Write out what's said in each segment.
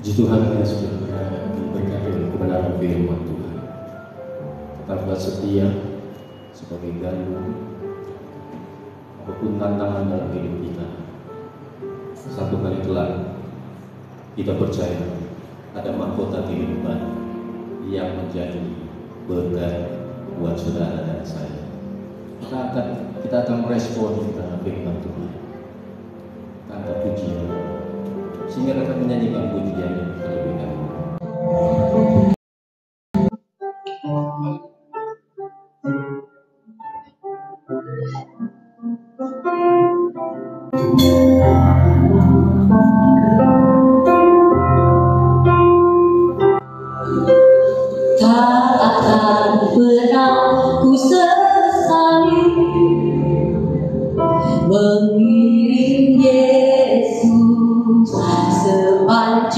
Puji Tuhan ya saudara diberkati oleh kebenaran firman Tuhan. Tetaplah setia sebagai gandum apa pun tantangan dalam hidup kita. Satu kali kelak kita percaya ada mahkota kehidupan yang menjadi berkat buat saudara dan saya. Kita akan kita akan merespon kita firman Tuhan tanpa pujian sehingga kita menyanyikan pujian yang terlebih dahulu.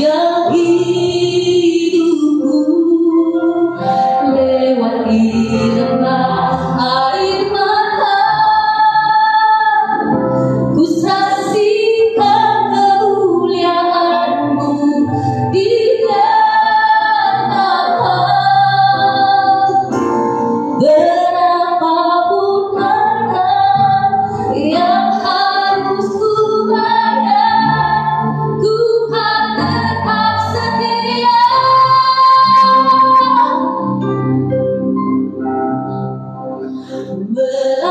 Yeah. But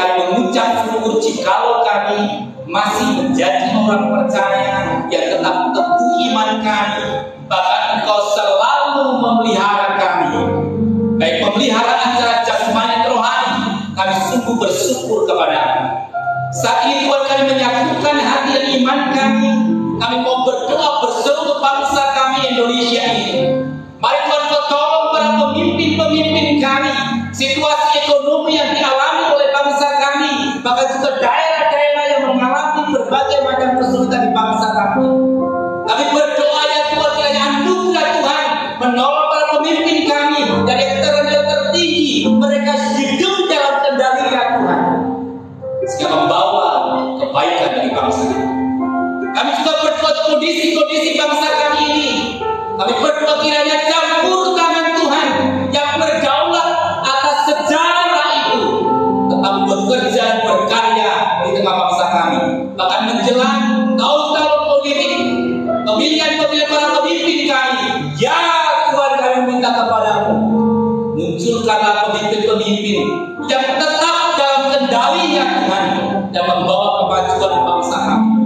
Kami mengucap syukur jikalau kami masih menjadi orang percaya yang tetap teguh iman kami. Bahkan Engkau selalu memelihara kami. Baik pemeliharaan secara jasmani rohani, kami sungguh bersyukur kepada Saat ini Tuhan kami menyatukan hati dan iman kami. Kami mau berdoa berseru untuk bangsa kami Indonesia ini. Mari Tuhan kau tolong para pemimpin-pemimpin kami. Situasi macam kesulitan di bangsa kami. Pemimpin-pemimpin yang tetap dalam kendalinya Tuhan dan membawa kemajuan bangsa kami.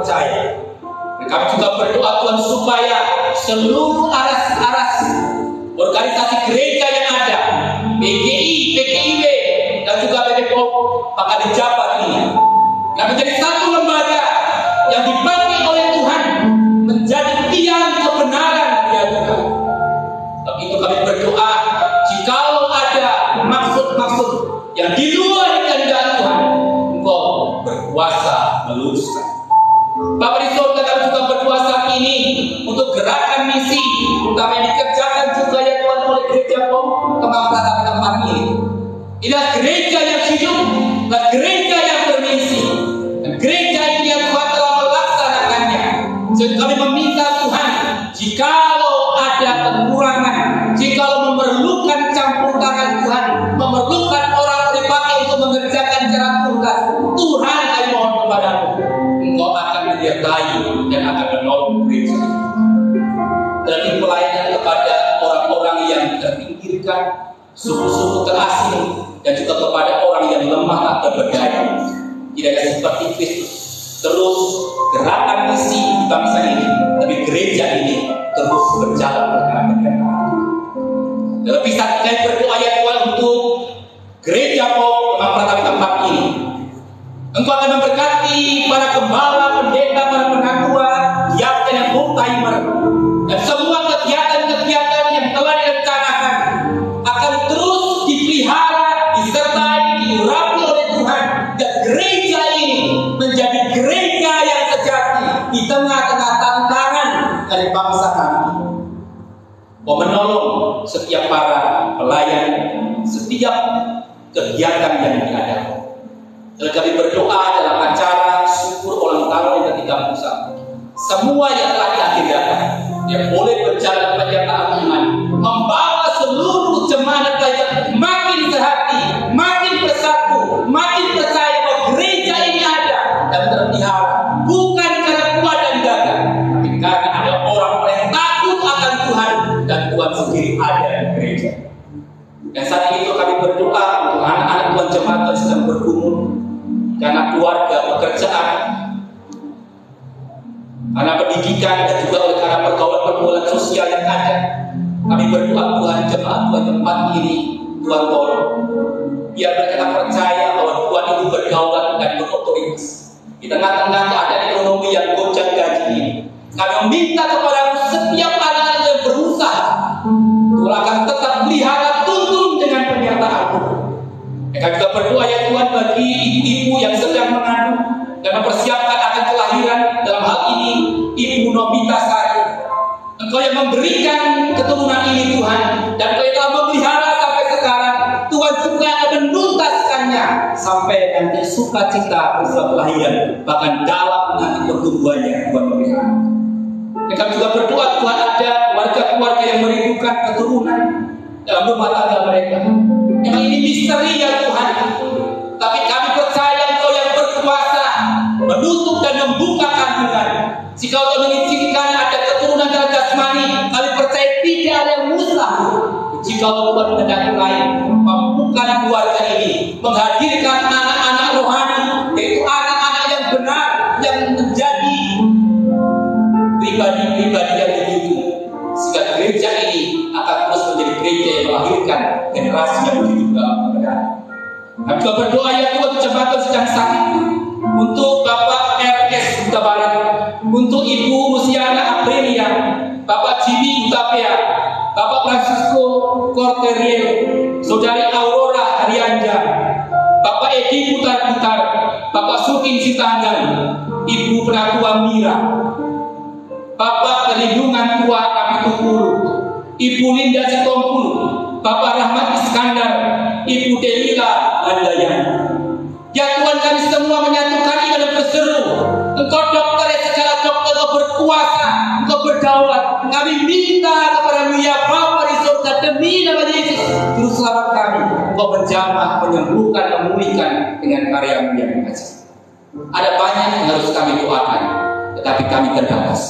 Percaya. Dan kami juga berdoa Tuhan supaya seluruh aras-aras organisasi gereja yang ada, PGI, PGIW, dan juga BPOM akan dijabat ini. Dan menjadi satu Kemang Pratama tempat ini. Gereja yang hidup, dan gereja yang bermisi, dan gereja yang Tuhan telah melaksanakannya. Jadi kami berdaya. Tidak ada seperti Kristus. Terus gerakan misi bangsa ini, tapi gereja ini terus berjalan berjalan berjalan. Lebih saat saya berdoa ya Mau menolong setiap para pelayan, setiap kegiatan yang diadakan. Kami berdoa dalam acara syukur ulang tahun yang ke-31. Semua yang telah diakhirkan, yang boleh berjalan penyertaan iman, membawa seluruh jemaat Tuhan karena keluarga, pekerjaan, karena pendidikan dan juga oleh karena pergaulan-pergaulan sosial yang ada. Kami berdoa Tuhan jemaat Tuhan tempat ini Tuhan tolong. Biar mereka percaya bahwa Tuhan itu berdaulat dan berotoritas. Di tengah-tengah keadaan ekonomi yang goncang gaji ini. Kami meminta kepada setiap anak yang berusaha Tuhan akan tetap pernyataan Kami juga berdoa ya Tuhan bagi ibu-ibu yang sedang mengandung dan mempersiapkan akan kelahiran dalam hal ini Ibu Nobita Sari. Engkau yang memberikan keturunan ini Tuhan dan Engkau yang telah memelihara sampai sekarang. Tuhan juga akan menuntaskannya sampai nanti sukacita peristiwa kelahiran bahkan dalam nanti pertumbuhannya Tuhan memelihara. Kami juga berdoa Tuhan ada warga-keluarga yang merindukan keturunan dalam rumah tangga mereka. Memang ini misteri ya Tuhan. Tapi kami percaya Engkau yang berkuasa menutup dan membuka kandungan. Jika Allah mengizinkan ada keturunan dalam jasmani, kami percaya tidak ada yang mustahil. Jika Allah mengendaki lain, mampukan keluarga ini menghadirkan Kami juga berdoa ya Tuhan jembatan sedang sakit untuk Bapak RS Huta Barat, untuk Ibu Musiana Aprilia, Bapak Jimmy Utapea, Bapak Francisco Corteriel, Saudari Aurora Arianja, Bapak Edi Putar-Putar, Bapak Sukin Sitanggan, Ibu Penatua Mira, Bapak Perlindungan Tua Kapitungkulu, Ibu Linda Sitompul, Bapak Rahmat Iskandar, Ibu Delila Handayan. Ya Tuhan kami semua menyatukan dan berseru. Engkau dokter yang secara dokter engkau berkuasa, engkau berdaulat. Kami minta kepada ya Bapa di surga demi nama Yesus, Juru Selamat kami. Engkau menjamah, menyembuhkan, memulihkan dengan karya yang mengajar. Ada banyak yang harus kami doakan, tetapi kami terbatas.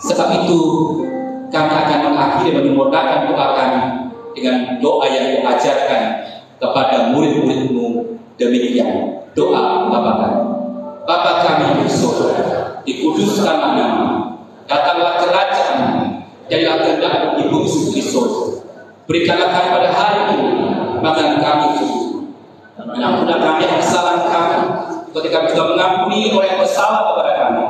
Sebab itu kami akan mengakhiri menyempurnakan doa kami dengan doa yang kau ajarkan kepada murid-muridmu demikian doa Bapa kami. Bapa kami di surga, dikuduskan namamu, datanglah kerajaan, jadilah kehendak di bumi seperti surga. Berikanlah kami pada hari ini makan kami susu. Mengampunlah kami akan kesalahan kami, ketika kami sudah mengampuni orang yang kepada kami.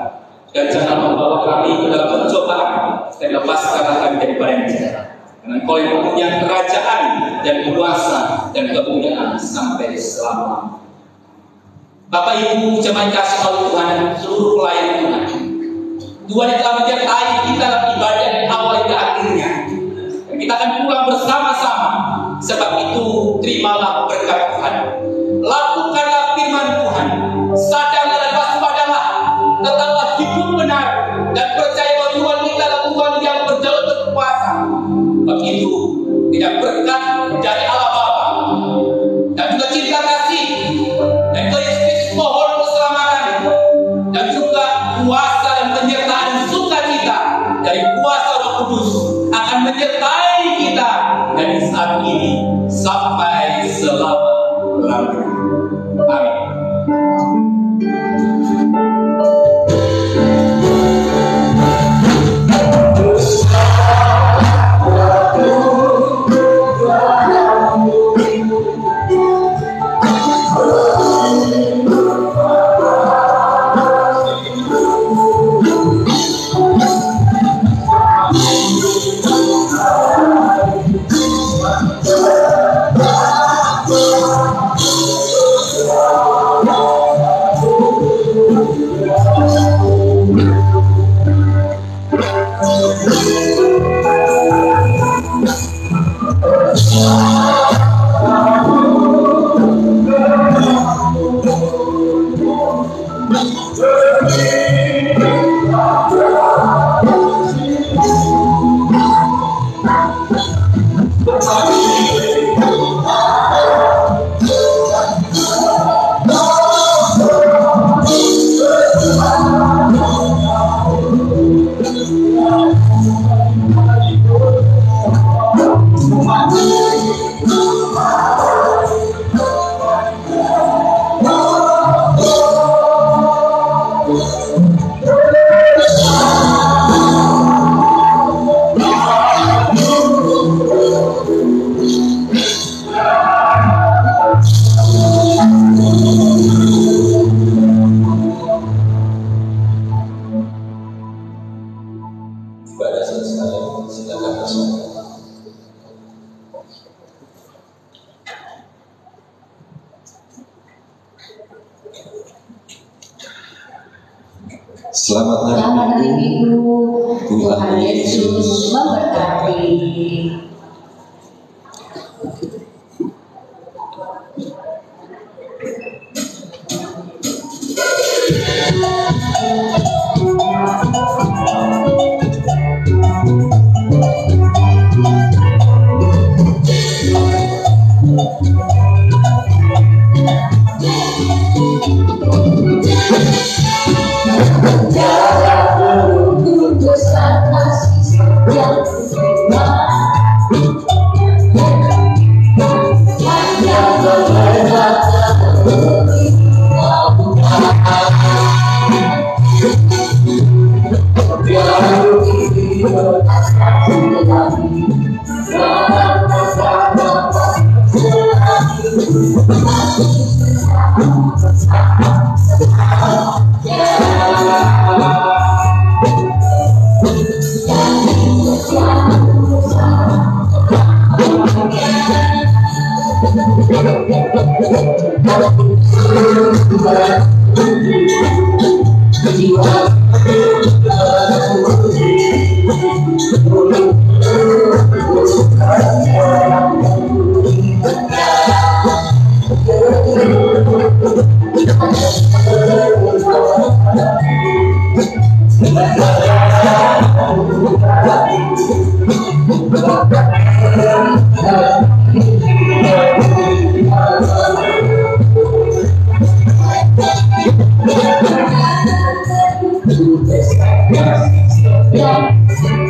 Dan jangan membawa kami ke dalam pencobaan, dan lepaskanlah kami dari jahat. Dengan kau yang mempunyai kerajaan dan kuasa dan kemuliaan sampai selama. Bapak Ibu jemaat kasih oleh Tuhan seluruh pelayan Tuhan. Tuhan yang telah menyertai kita dalam ibadah dari awal hingga akhirnya. Dan kita akan pulang bersama-sama. Sebab itu terimalah berkat Tuhan. Lakukanlah firman Tuhan. Sadarlah dari saat ini Selamat hari. Minggu. Tuhan Yesus memberkati. Yeah.